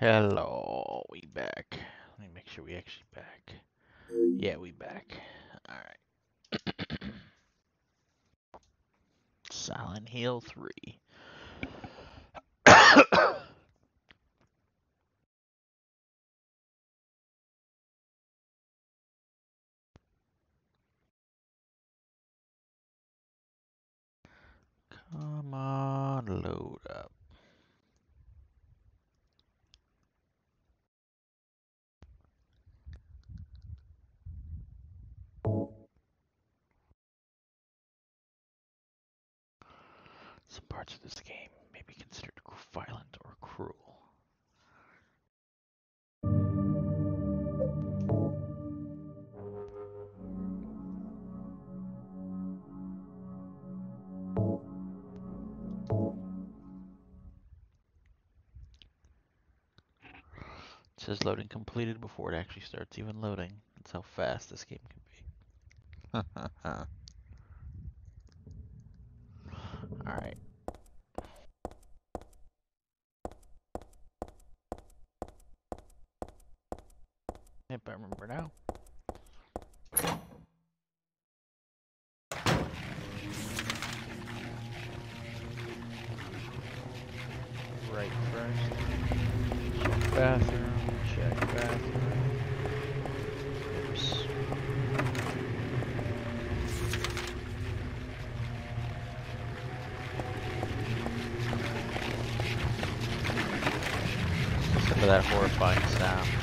Hello, we back. Let me make sure we actually back. Yeah, we back. Alright. Silent Hill 3. Come on, load up. Some parts of this game may be considered violent or cruel. It says loading completed before it actually starts even loading. That's how fast this game can be. Alright. Yep, I remember now. Right first. Check bathroom, check bathroom. Oops. Listen to that horrifying sound.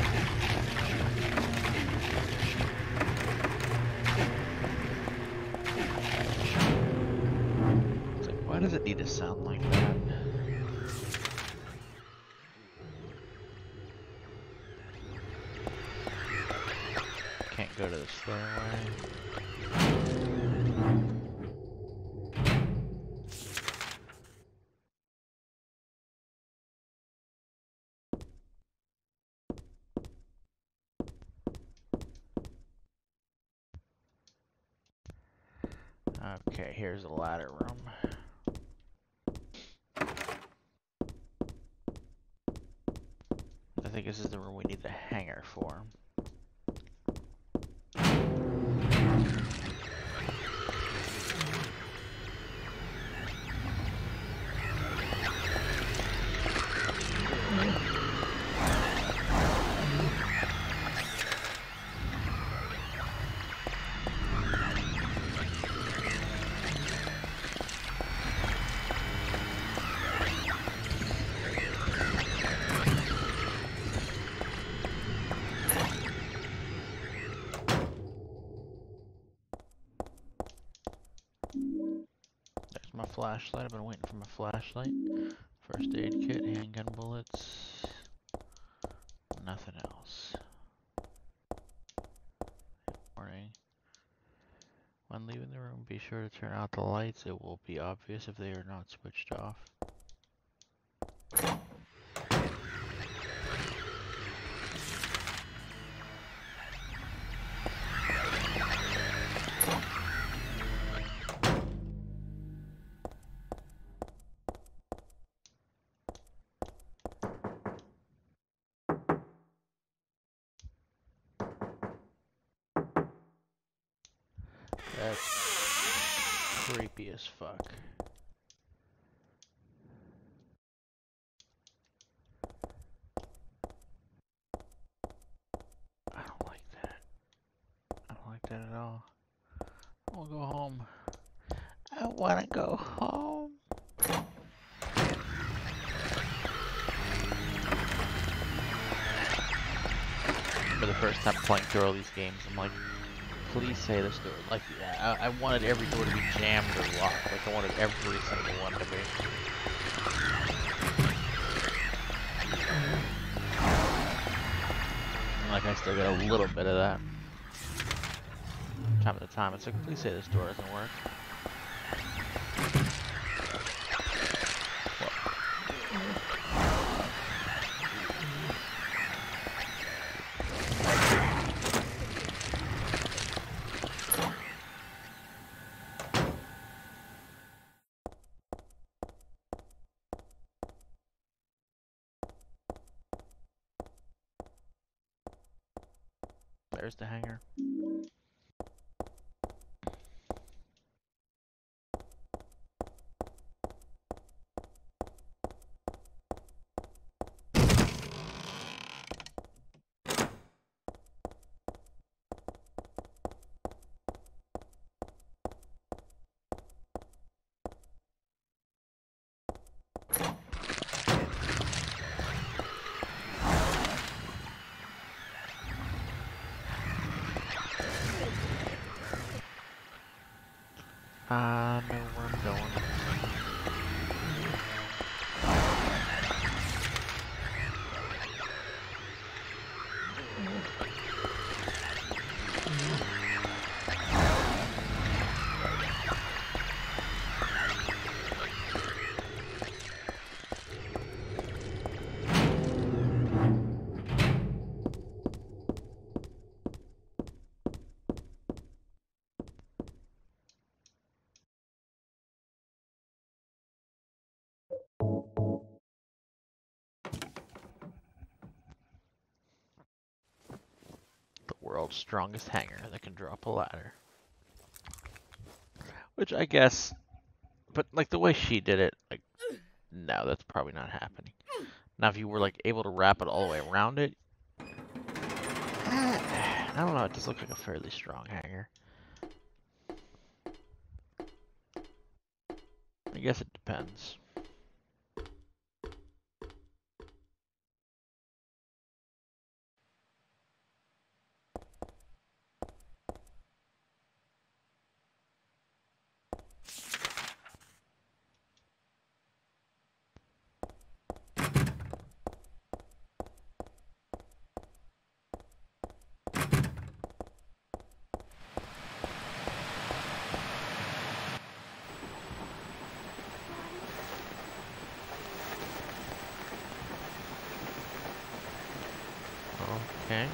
Does it need to sound like that? Can't go to the stairway. Okay, here's the ladder room. I think this is the room we need the hanger for. My flashlight. I've been waiting for my flashlight. First aid kit, handgun bullets. Nothing else. Morning. When leaving the room, be sure to turn out the lights. It will be obvious if they are not switched off. That's creepy as fuck. I don't like that. I don't like that at all. I wanna go home. I wanna go home. For the first time playing through all these games, I'm like, please say this door. Like, I, I wanted every door to be jammed or locked. Like, I wanted every single one to be. Like, I still get a little bit of that. Time at a time, it's like, please say this door doesn't work. There's the hangar. Ah, I know where I'm going. World's strongest hanger that can drop a ladder. Which I guess, but like the way she did it, like, no, that's probably not happening. Now, if you were like able to wrap it all the way around it, I don't know, it does look like a fairly strong hanger. I guess it depends. Okay.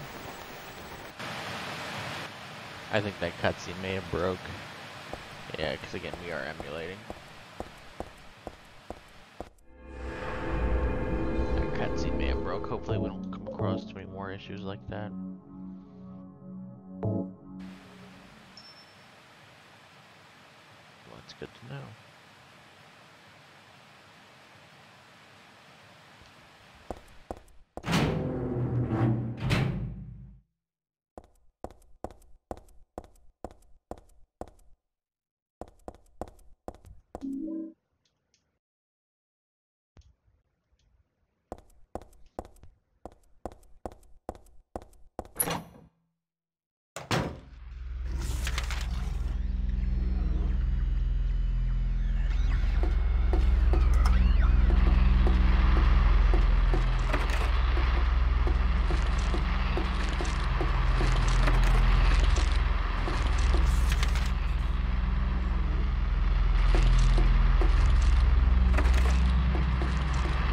I think that cutscene may have broke. Yeah, because again, we are emulating. That cutscene may have broke. Hopefully we don't come across too many more issues like that. Well, that's good to know.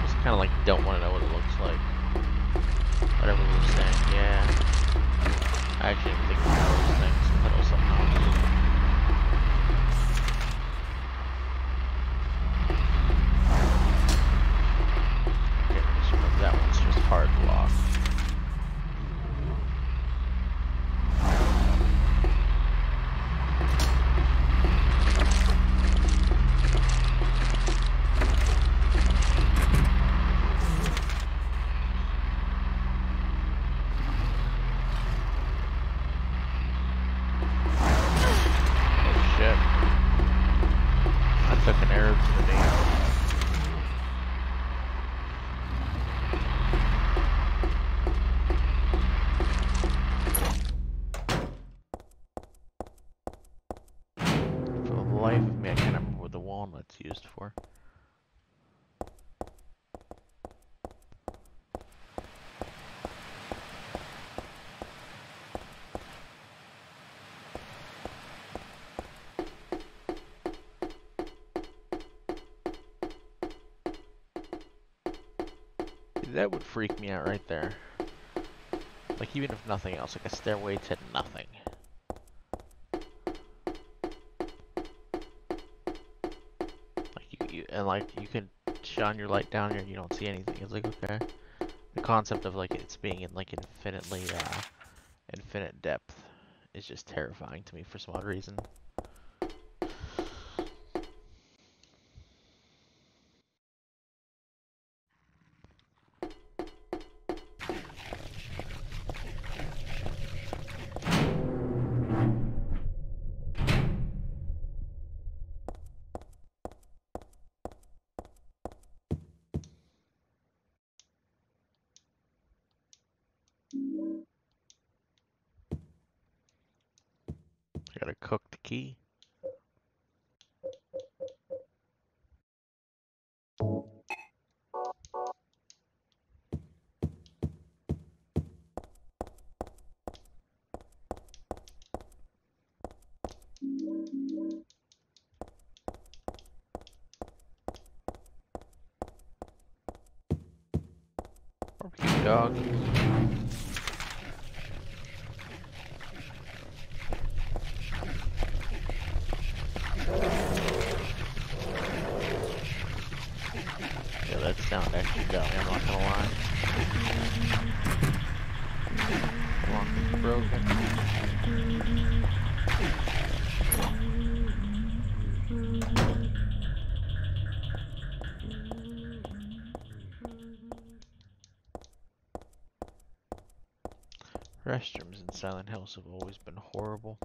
Just kind of like don't want to know what it looks like. Whatever we were saying, yeah. I actually didn't think of those things. I thought it was something else. Okay, just remember that one's just hard lock. Oh shit. I took an arrow to the knee. For the life of me, I can't remember what the walnut's used for. That would freak me out right there. Like, even if nothing else, like a stairway to nothing. Like, you can shine your light down here and you don't see anything. It's like, okay. The concept of, like, it's being in, like, infinitely, uh, infinite depth is just terrifying to me for some odd reason. I gotta cook the key. I'm not gonna lie. Come on, broken. Restrooms in Silent Hills have always been horrible.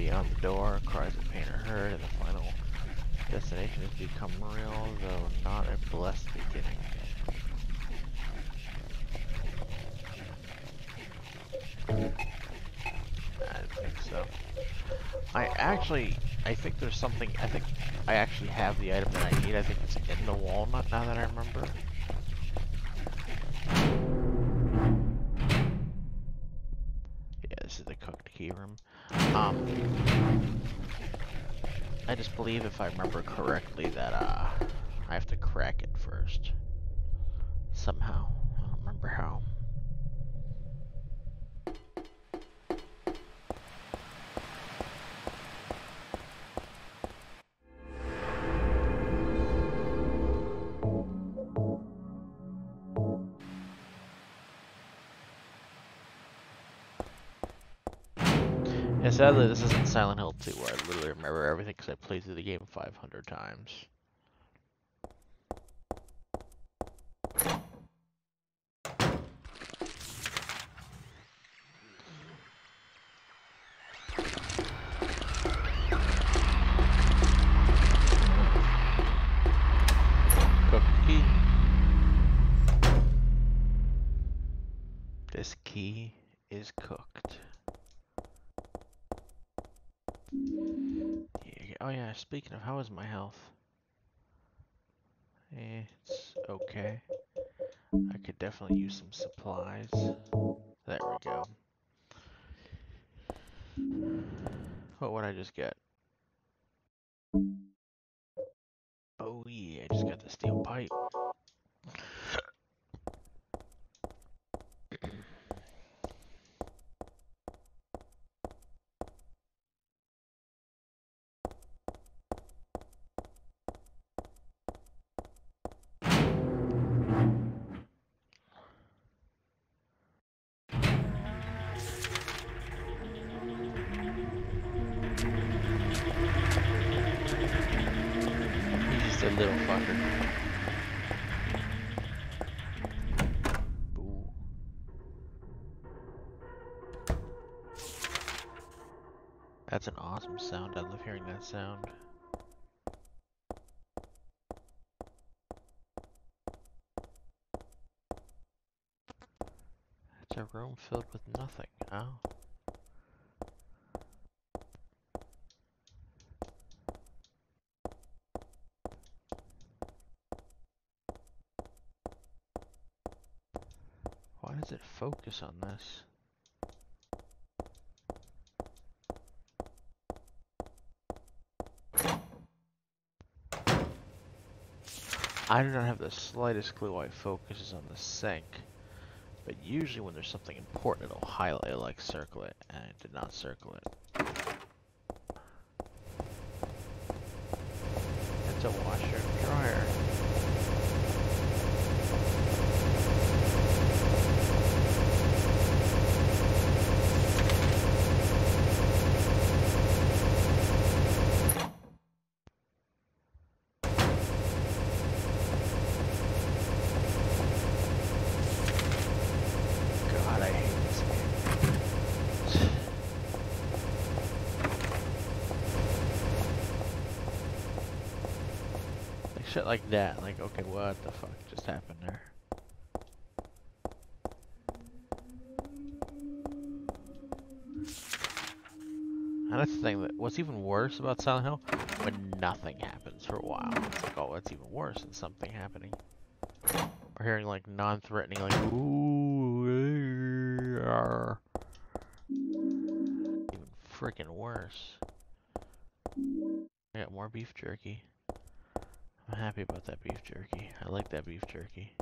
Beyond the door, cries of pain are heard, and the final destination has become real, though not a blessed beginning. I think so. I actually, I think there's something, I think I actually have the item that I need. I think it's in the walnut now that I remember. Yeah, this is the cooked key room. Um, I just believe if I remember correctly that uh, I have to crack it first. Somehow. I don't remember how. Sadly, mm-hmm. this isn't Silent Hill 2 where I literally remember everything because I played through the game 500 times. Cooked key. This key is cooked. Yeah, oh yeah, speaking of, how is my health? It's okay. I could definitely use some supplies. There we go. What would I just get? Just a little fucker. That's an awesome sound. I love hearing that sound. It's a room filled with nothing. Oh. focus on this. I do not have the slightest clue why it focuses on the sink, but usually when there's something important it'll highlight like circle it, and it did not circle it. Shit like that. Like, okay, what the fuck just happened there? And that's the thing that what's even worse about Silent Hill when nothing happens for a while. It's like, oh, it's even worse than something happening. Or hearing like non-threatening, like ooh, arr." even freaking worse. I got more beef jerky. I'm happy about that beef jerky. I like that beef jerky.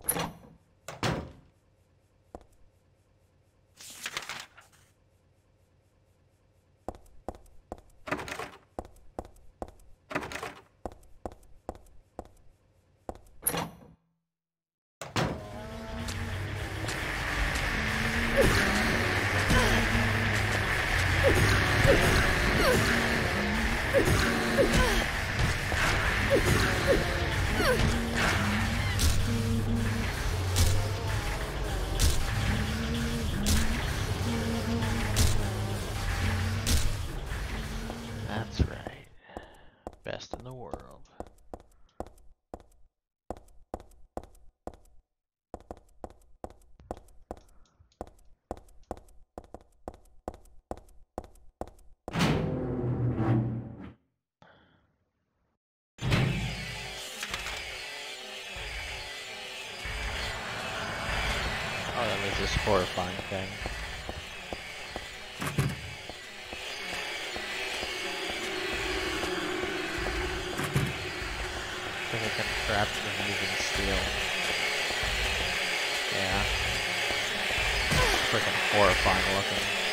That's Was this horrifying thing. I think I trapped in the moving steel. Yeah. Freaking horrifying looking.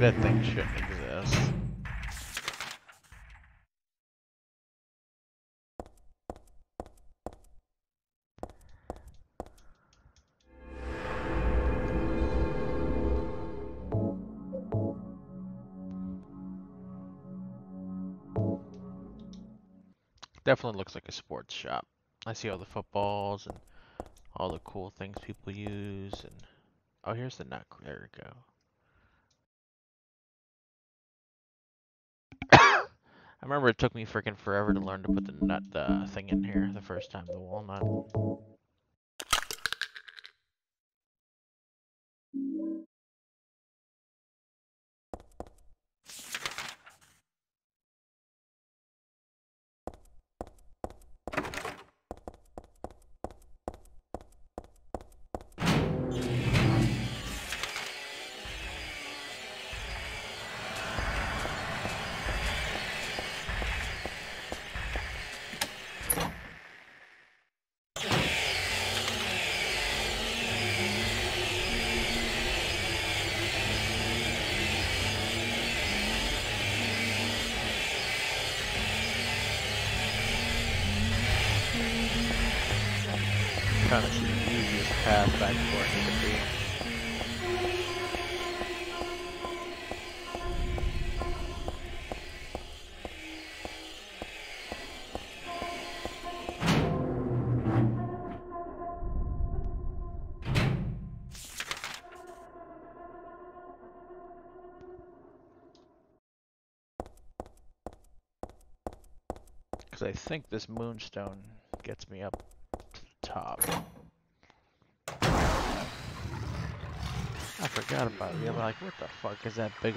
That thing shouldn't exist. Definitely looks like a sports shop. I see all the footballs and all the cool things people use and oh here's the nut there we go. I remember it took me freaking forever to learn to put the nut the thing in here the first time, the walnut. To see the easiest path back to be. Because I think this moonstone gets me up top. I forgot about it. Yeah, like, what the fuck is that big